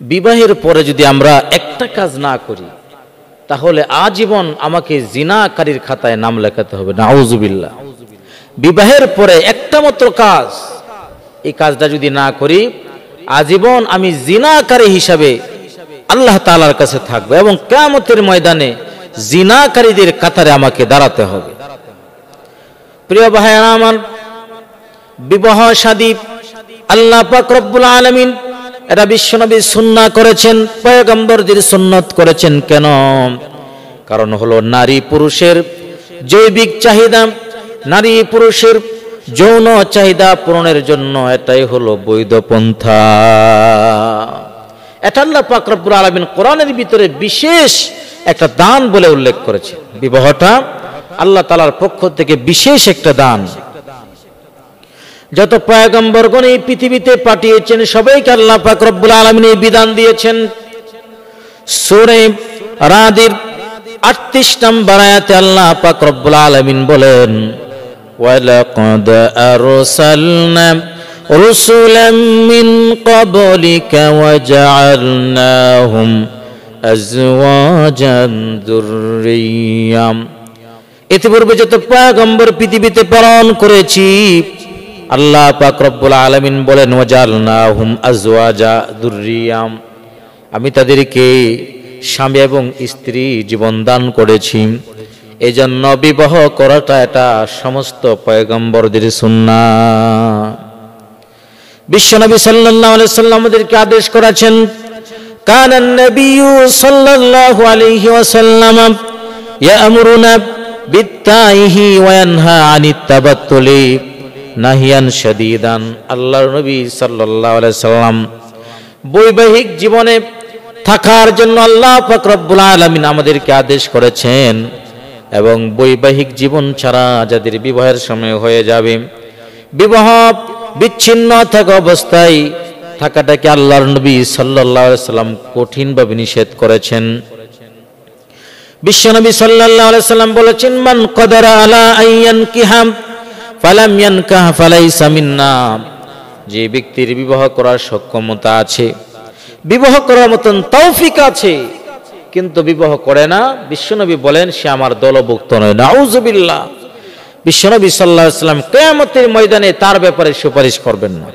বিবাহের পরে যদি আমরা একটা কাজ না করি, তাহলে আজীবন আমাকে জিনাকারীর খাতায় নাম লেখাতে হবে। না আউজুবিল্লা বিবাহের পরে একটা মাত্র কাজ, এই কাজটা যদি না করি, আজীবন আমি জিনাকারী হিসাবে আল্লাহ তালার কাছে থাকব এবং কেমতের ময়দানে জিনাকারীদের কাতারে আমাকে দাঁড়াতে হবে। প্রিয় ভাইয়ারা আমার, বিবাহ সাদী, আল্লাহ পাক রব্বুল আলমিন এটা বিশ্বনবী সুন্না করেছেন, পয়গম্বরদের সুন্নত করেছেন কেন? কারণ হলো নারী পুরুষের জৈবিক চাহিদা, নারী পুরুষের যৌন চাহিদা পূরণের জন্য এটাই হলো বৈধ পন্থা এটা আল্লাহ পাক রব্বুল আলমিন কোরআনের ভিতরে বিশেষ একটা দান বলে উল্লেখ করেছে। বিবাহটা আল্লাহ তালার পক্ষ থেকে বিশেষ একটা দান। যত পয়গম্বরগণ এই পৃথিবীতে পাঠিয়েছেন, সবাইকে আল্লাহ পাক রব্বুল আলামিন এই বিধান দিয়েছেন। সূরা রাদির 38 নম্বর আয়াতে আল্লাহ পাক রব্বুল আলামিন বলেন, ওয়ালাকাদ আরসালনা রুসুলাম মিন ক্বাবলিকা ওয়াজআলনাহুম আজওয়াজান যুররিয়াম। ইতিপূর্বে যত পয়গম্বর পৃথিবীতে প্রেরণ করেছি আল্লাহ পাক রব্বুল আলামিন বলেন, ওয়াজালনাহুম আজওয়াজা দুররিয়াম। আমি তাদেরকে স্বামী এবং স্ত্রী জীবন দান করেছি। এই জন্য বিবাহ করাটা এটা সমস্ত পয়গম্বরদের সুন্না। বিশ্বনবী সাল্লাল্লাহু আলাইহি সাল্লাম আমাদেরকে আদেশ করেছেন, কান নবিয়্যু সাল্লাল্লাহু আলাইহি ওয়াসাল্লাম ইয়ামুরুনা বিত্তাইহি ওয়া ইয়ানহা আনিত তাবাত্তুলি। নাহিয়ান শাদীদান। আল্লাহর নবী আলাইহি সাল্লাম বৈবাহিক জীবনে থাকার জন্য আল্লাহ পাক রব্বুল আলামিন আমাদেরকে আদেশ করেছেন এবং বৈবাহিক জীবন ছাড়া যাদের বিবাহের সময় হয়ে যাবে, বিবাহ বিচ্ছিন্ন থাকা অবস্থায় থাকাটাকে আল্লাহর নবী আলাইহি সাল্লাম কঠিনভাবে নিষেধ করেছেন। বিশ্বনবী আলাইহি সাল্লাম বলেছেন, মান কদারা আলা আইয়ান কিহাম ফালাম ইয়ানকাহ ফালাইসা মিন্না। যে ব্যক্তির বিবাহ করার সক্ষমতা আছে, বিবাহ করার মতন তৌফিক আছে, কিন্তু বিবাহ করে না। বিশ্বনবী বলেন, সে আমার দলভুক্ত নয়। নাউজুবিল্লাহ। বিশ্বনবী সাল্লাহ সাল্লাম কেয়ামতের ময়দানে তার ব্যাপারে সুপারিশ করবেন না।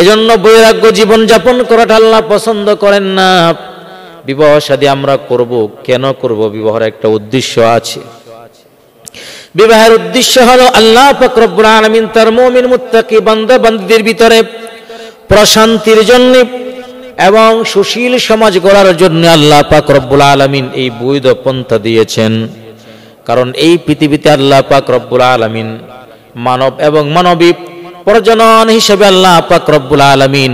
এজন্য বৈরাগ্য জীবন যাপন করাটা আল্লাহ পছন্দ করেন না। বিবাহ সাদী আমরা করব, কেন করব, বিবাহের একটা উদ্দেশ্য আছে। বিবাহের উদ্দেশ্য হলো আল্লাহ ফকরবুল আলমিন তার মমিন মুত্তাকি বান্দা ভিতরে প্রশান্তির জন্য এবং সুশীল সমাজ গড়ার জন্য আল্লাহ পাক রব্বুল আলমিন এই বৈধ পন্থা দিয়েছেন। কারণ এই পৃথিবীতে আল্লাহ পাক রব্বুল আলমিন মানব এবং মানবিক প্রজনন হিসেবে আল্লাহ পাক রব্বুল আলমিন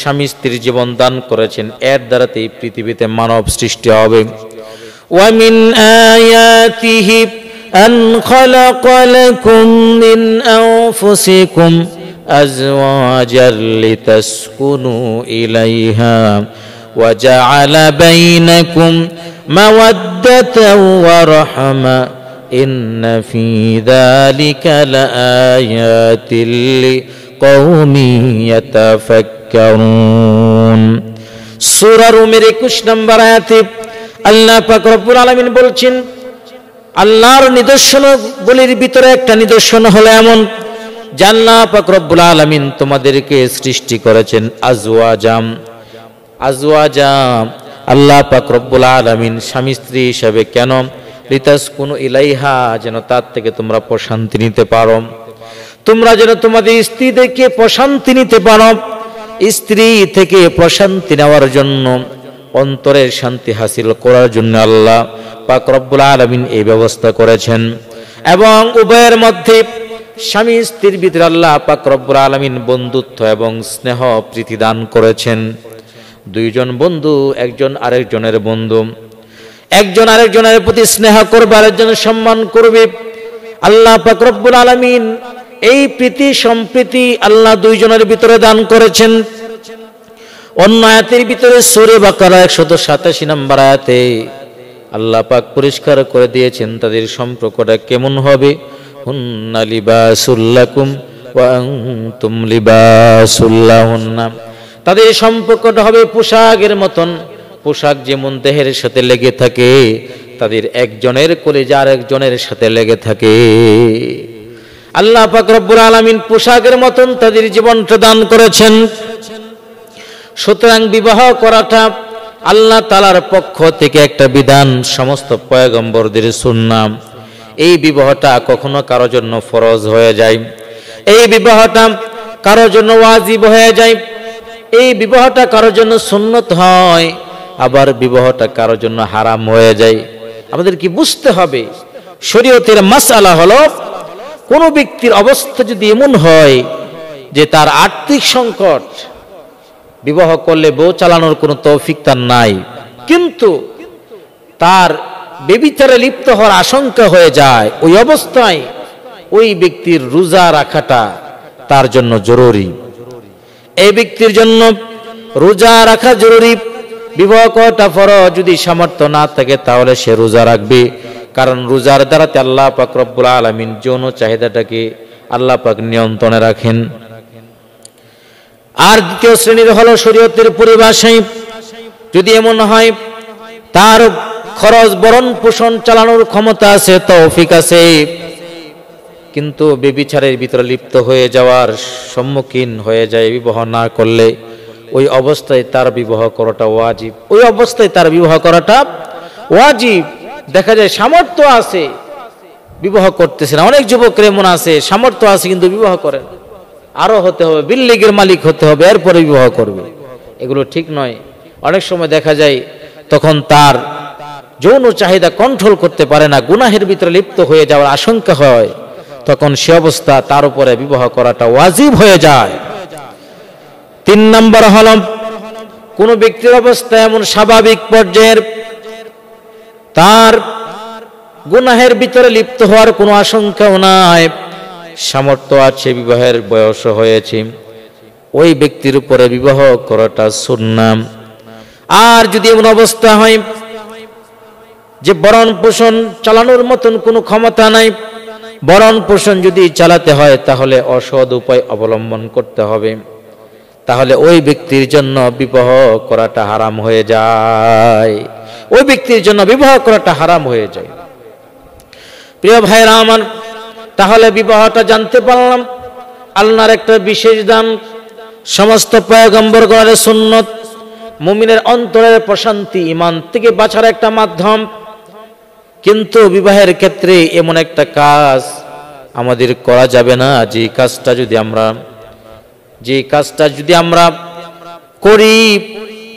স্বামী স্ত্রীর জীবন দান করেছেন। এর দ্বারাতে এই পৃথিবীতে মানব সৃষ্টি হবে। ওয়ামিন আয়াতিহি أن خلق لكم من أنفسكم أزواجا لتسكنوا إليها وجعل بينكم مودة ورحمة إن في ذلك لآيات لقوم يتفكرون سورة رومير 21 নম্বর আয়াতে আল্লাহ পাক রব্বুল আলামিন বলছেন আল্লাহর নিদর্শন বলির ভিতরে একটা নিদর্শন হলো এমন জাল্লা পাক রব্বুল আলামিন তোমাদেরকে সৃষ্টি করেছেন আজওয়াজাম। আজওয়াজাম, আল্লাহ পাক রব্বুল আলামিন স্বামী স্ত্রী হিসাবে কেন? রিতাস কোন ইলাইহা, যেন তার থেকে তোমরা প্রশান্তি নিতে পারো। তোমরা যেন তোমাদের স্ত্রী থেকে প্রশান্তি নিতে পারো। স্ত্রী থেকে প্রশান্তি নেওয়ার জন্য অন্তরের শান্তি হাসিল করার জন্য আল্লাহ পাক রব্বুল আলমিন এই ব্যবস্থা করেছেন। এবং উভয়ের মধ্যে স্বামী স্ত্রীর ভিতরে আল্লাহ পাক রব্বুল আলমিন বন্ধুত্ব এবং স্নেহ প্রীতি দান করেছেন। দুইজন বন্ধু, একজন আরেকজনের বন্ধু। একজন আরেকজনের প্রতি স্নেহ করবে আরেকজনের সম্মান করবে। আল্লাহ পাক রব্বুল আলমিন এই প্রীতি, সম্প্রীতি আল্লাহ দুইজনের ভিতরে দান করেছেন। অন্য আয়াতের ভিতরে সুরে বাকারা একশত সাতাশি নম্বর আয়াতে আল্লাহ পাক পরিষ্কার করে দিয়েছেন তাদের সম্পর্কটা কেমন হবে? হুন্না তাদের সম্পর্কটা হবে পোশাকের মতন। পোশাক যেমন দেহের সাথে লেগে থাকে, তাদের একজনের করে যার একজনের সাথে লেগে থাকে। আল্লাহ পাক রব্বুল আলামিন পোশাকের মতন তাদের জীবনটা দান করেছেন। সুতরাং বিবাহ করাটা আল্লাহ তালার পক্ষ থেকে একটা বিধান, সমস্ত পয়গম্বরদের সুন্নাম এই বিবাহটা কখনো কারোর জন্য ফরজ হয়ে যায়। এই বিবাহটা কারোর জন্য ওয়াজিব হয়ে যায়। এই বিবাহটা কারোর জন্য সুন্নত হয়, আবার বিবাহটা কারোর জন্য হারাম হয়ে যায়। আমাদের কি বুঝতে হবে? শরীয়তের মাসালা হলো, কোনো ব্যক্তির অবস্থা যদি এমন হয় যে তার আর্থিক সংকট বিবাহ করলে বউ চালানোর কোনো তৌফিক তার নাই। কিন্তু তার বেবিচারে লিপ্ত হওয়ার আশঙ্কা হয়ে যায়, ওই অবস্থায় ওই ব্যক্তির রোজা রাখাটা তার জন্য জরুরি। এই ব্যক্তির জন্য রোজা রাখা জরুরি। বিবাহ করাটা ফর যদি সামর্থ্য না থাকে তাহলে সে রোজা রাখবে। কারণ রোজার দ্বারাতে আল্লাহ পাক রব্বুল আলমিন যৌন চাহিদাটাকে আল্লাহ পাক নিয়ন্ত্রণে রাখেন। আর দ্বিতীয় শ্রেণির হলো শরীয়তের পরিভাষায়। যদি এমন হয়, তার খরচ বরণ পোষণ চালানোর ক্ষমতা আছে, তৌফিক আছে। কিন্তু বেবিচারের ভিতরে লিপ্ত হয়ে যাওয়ার সম্মুখীন হয়ে যায়, বিবাহ না করলে ওই অবস্থায় তার বিবাহ করাটা ওয়াজিব। ওই অবস্থায় তার বিবাহ করাটা ওয়াজিব। দেখা যায় সামর্থ্য আছে, বিবাহ করতেছে না। অনেক যুবকের এমন আছে, সামর্থ্য আছে, কিন্তু বিবাহ করেন আরও হতে হবে বিল্ডিংয়ের মালিক হতে হবে, এরপরে বিবাহ করবে। এগুলো ঠিক নয়। অনেক সময় দেখা যায়, তখন তার যৌন চাহিদা কন্ট্রোল করতে পারে না, গুনাহের ভিতরে লিপ্ত হয়ে যাওয়ার আশঙ্কা হয়, তখন সে অবস্থা তার উপরে বিবাহ করাটা ওয়াজিব হয়ে যায়। তিন নম্বর হল কোন ব্যক্তির অবস্থা এমন স্বাভাবিক পর্যায়ের, তার গুনাহের ভিতরে লিপ্ত হওয়ার কোনো আশঙ্কাও নাই। সামর্থ্য আছে, বিবাহের বয়স হয়েছে। ওই ব্যক্তির উপরে বিবাহ করাটা সুন্নাম আর যদি এমন অবস্থা হয় যে বরণ পোষণ চালানোর মতন কোনো ক্ষমতা নাই বরণ পোষণ যদি চালাতে হয়, তাহলে অসৎ উপায় অবলম্বন করতে হবে। তাহলে ওই ব্যক্তির জন্য বিবাহ করাটা হারাম হয়ে যায়। ওই ব্যক্তির জন্য বিবাহ করাটা হারাম হয়ে যায়। প্রিয় ভাইরা আমার তাহলে বিবাহটা জানতে পারলাম। আল্লাহর একটা বিশেষ দান। সমস্ত পয়গম্বর গণের সুন্নত, মুমিনের অন্তরের প্রশান্তি ইমান থেকে বাঁচার একটা মাধ্যম। কিন্তু বিবাহের ক্ষেত্রে এমন একটা কাজ আমাদের করা যাবে না। যে কাজটা যদি আমরা, যে কাজটা যদি আমরা করি,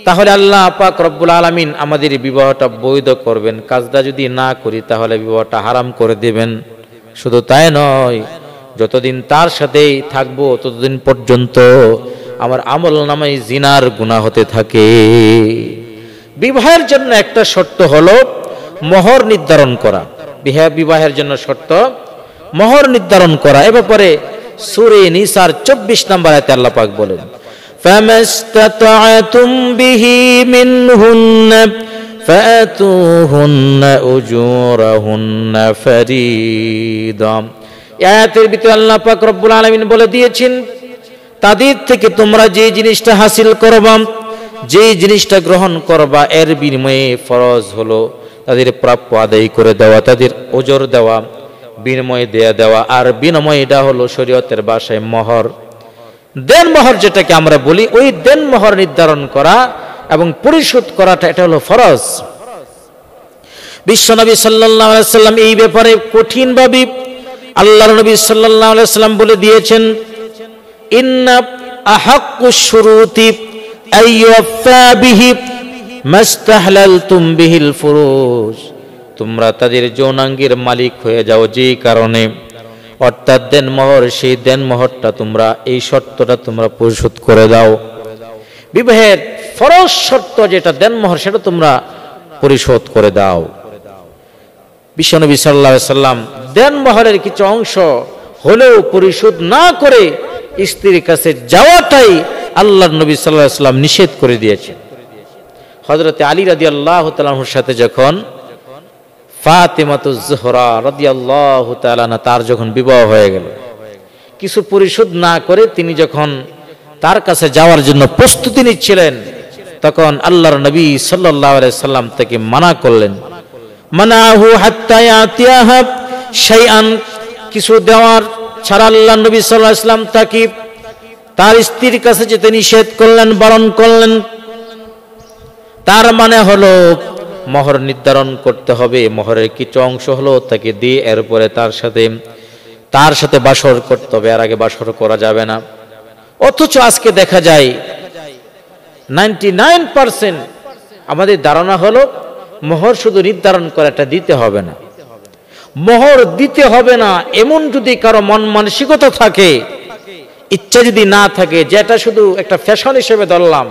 তাহলে আল্লাহ পাক রব্বুল আলমিন আমাদের বিবাহটা বৈধ করবেন। কাজটা যদি না করি, তাহলে বিবাহটা হারাম করে দেবেন। শুধু তাই নয় যতদিন তার সাথেই থাকবো ততদিন পর্যন্ত আমার আমল নামাই জিনার গুণা হতে থাকে বিবাহের জন্য একটা শর্ত হলো মোহর নির্ধারণ করা বিবাহের জন্য শর্ত মোহর নির্ধারণ করা এ ব্যাপারে সুরে নিসার চব্বিশ নম্বর আয়তে আল্লাহ পাক বলেন فَمَسْتَطَعْتُمْ بِهِ مِنْهُنَّ فَأَتُوهُنَّ أُجُورَهُنَّ فَرِيضًا আয়াতের ভিতরে আল্লাহ পাক রব্বুল আলামিন বলে দিয়েছেন তাদের থেকে তোমরা যে জিনিসটা হাসিল করবা যে জিনিসটা গ্রহণ করবা এর বিনিময়ে ফরজ হলো তাদের প্রাপ্য আদায় করে দেওয়া তাদের ওজোর দেওয়া বিনিময় দেয়া দেওয়া আর বিনিময় এটা হলো শরীয়তের বাসায় মহর দেন মহর যেটাকে আমরা বলি ওই দেন মহর নির্ধারণ করা এবং পরিশোধ করাটা, এটা হলো ফরজ। বিশ্বনবী সাল্লাহ সাল্লাম এই ব্যাপারে কঠিনভাবে আল্লাহ নবী সাল্লাহ সাল্লাম বলে দিয়েছেন, ইন্না আহাক্কু শুরুতি তোমরা তাদের যৌনাঙ্গের মালিক হয়ে যাও যেই কারণে। অর্থাৎ দেন মহর, সেই দেন মহরটা তোমরা, এই শর্তটা তোমরা পরিশোধ করে দাও। বিবাহের ফরজ শর্ত যেটা দেন মহর, সেটা তোমরা পরিশোধ করে দাও। বিশ্বনবী সাল্লাহ সাল্লাম দেন মহরের কিছু অংশ হলেও পরিশোধ না করে স্ত্রীর কাছে যাওয়াটাই আল্লাহ নবী সাল্লাহ সাল্লাম নিষেধ করে দিয়েছে হজরতে আলী রাদি আল্লাহ তালাহুর সাথে যখন ফাতেমাতুজহরা রাদি আল্লাহ তালানা তার যখন বিবাহ হয়ে গেল, কিছু পরিশোধ না করে তিনি যখন তার কাছে যাওয়ার জন্য প্রস্তুতি নিচ্ছিলেন তখন আল্লাহর নবী আলাইহি সাল্লাম থেকে মানা করলেন। মানাহু শাইআন, কিছু দেওয়ার ছাড়া নবী তাকে তার স্ত্রীর কাছে যেতে নিষেধ করলেন, বারণ করলেন। তার মানে হলো, মোহর নির্ধারণ করতে হবে, মোহরের কিছু অংশ হলো তাকে দিয়ে এরপরে তার সাথে তার সাথে বাসর করতে হবে, আর আগে বাসর করা যাবে না। অথচ আজকে দেখা যায় নাইনটি নাইন আমাদের ধারণা হলো, মোহর শুধু নির্ধারণ করাটা দিতে হবে না। মোহর দিতে হবে না, এমন যদি কারও মন মানসিকতা থাকে, ইচ্ছা যদি না থাকে, যেটা শুধু একটা ফ্যাশন হিসেবে ধরলাম,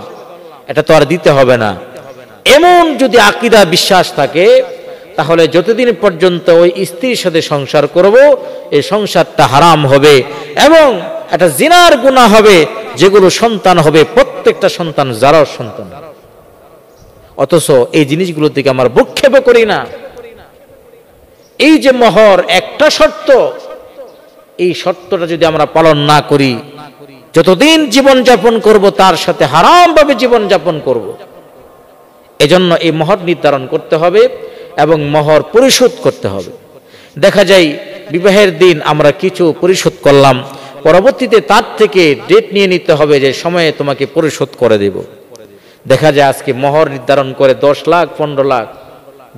এটা তো আর দিতে হবে না। এমন যদি আকিদা, বিশ্বাস থাকে, তাহলে যতদিন পর্যন্ত ওই স্ত্রীর সাথে সংসার করব, এই সংসারটা হারাম হবে এবং একটা জিনার গুণা হবে যেগুলো সন্তান হবে, প্রত্যেকটা সন্তান যারা সন্তান। অথচ এই জিনিসগুলো থেকে আমার ভূক্ষেপ করি না। এই যে মহর একটা শর্ত, এই শর্তটা যদি আমরা পালন না করি, যতদিন জীবন যাপন করব, তার সাথে হারামভাবে জীবন যাপন করব। এজন্য এই মহর নির্ধারণ করতে হবে এবং মহর পরিশোধ করতে হবে। দেখা যায়, বিবাহের দিন আমরা কিছু পরিশোধ করলাম পরবর্তীতে তার থেকে ডেট নিয়ে নিতে হবে যে সময়ে তোমাকে পরিশোধ করে দেব। দেখা যায় আজকে মহর নির্ধারণ করে দশ লাখ, পনেরো লাখ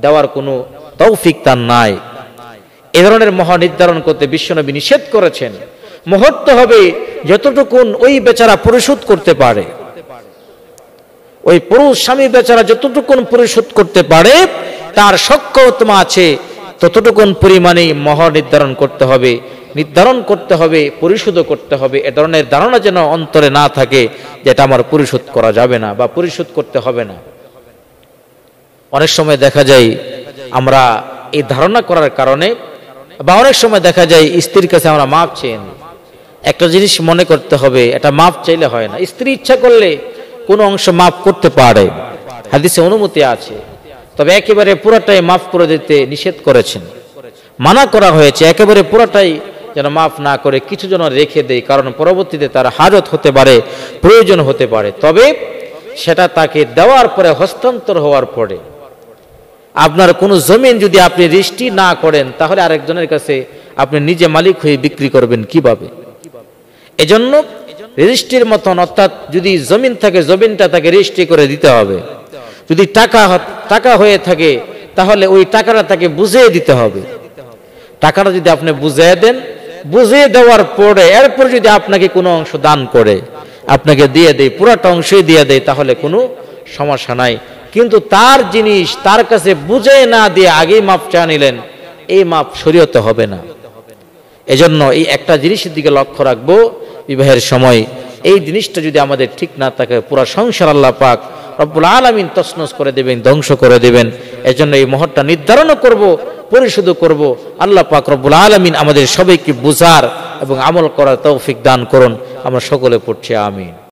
দেওয়ার কোনো তৌফিক তার নাই। এ ধরনের মহর নির্ধারণ করতে বিশ্বনবী নিষেধ করেছেন। মুহূর্ত হবে যতটুকুন ওই বেচারা পরিশোধ করতে পারে। ওই পুরুষ স্বামী বেচারা যতটুকুন পরিশোধ করতে পারে, তার সক্ষমতা আছে, ততটুকুন পরিমাণে মহর নির্ধারণ করতে হবে। নির্ধারণ করতে হবে পরিশোধও করতে হবে। এ ধরনের ধারণা যেন অন্তরে না থাকে, যেটা আমার পরিশোধ করা যাবে না বা পরিশোধ করতে হবে না। অনেক সময় দেখা যায়, আমরা এই ধারণা করার কারণে বা অনেক সময় দেখা যায়, স্ত্রীর কাছে আমরা মাপ চেয়ে নিই। একটা জিনিস মনে করতে হবে, এটা মাপ চাইলে হয় না। স্ত্রী ইচ্ছা করলে কোনো অংশ মাফ করতে পারে। হাদিসে অনুমতি আছে। তবে একেবারে পুরোটাই মাফ করে দিতে নিষেধ করেছেন। মানা করা হয়েছে, একেবারে পুরোটাই যেন মাফ না করে কিছু যেন রেখে দেয় কারণ পরবর্তীতে তার হাজত হতে পারে, প্রয়োজন হতে পারে। তবে সেটা তাকে দেওয়ার পরে, হস্তান্তর হওয়ার পরে। আপনার কোনো জমিন যদি আপনি রেজিস্ট্রি না করেন, তাহলে আরেকজনের কাছে আপনি নিজে মালিক হয়ে বিক্রি করবেন কীভাবে? এজন্য রেজিস্ট্রির মতন, অর্থাৎ যদি জমিন থাকে, জমিনটা তাকে রেজিস্ট্রি করে দিতে হবে। যদি টাকা টাকা হয়ে থাকে, তাহলে ওই টাকাটা তাকে বুঝিয়ে দিতে হবে। টাকাটা যদি আপনি বুঝিয়ে দেন বুঝিয়ে দেওয়ার পরে, এরপর যদি আপনাকে কোনো অংশ দান করে, আপনাকে দিয়ে দেয়, পুরোটা অংশই দিয়ে দেয়, তাহলে কোনো সমস্যা নাই। কিন্তু তার জিনিস তার কাছে বুঝে না দিয়ে আগেই মাপ চা নিলেন, এই মাপ শরীয়তে হবে না। এজন্য এই একটা জিনিসের দিকে লক্ষ্য রাখব, বিবাহের সময়। এই জিনিসটা যদি আমাদের ঠিক না থাকে, পুরো সংসার আল্লাহ পাক রব্বুল আলমিন তসনস করে দেবেন, ধ্বংস করে দেবেন। এজন্য এই মহরটা নির্ধারণও করব পরিশোধ করব। আল্লাহ পাক রব্বুল আলমিন আমাদের সবাইকে বুঝার এবং আমল করার তৌফিক দান করুন। আমরা সকলে পড়ছি, আমিন।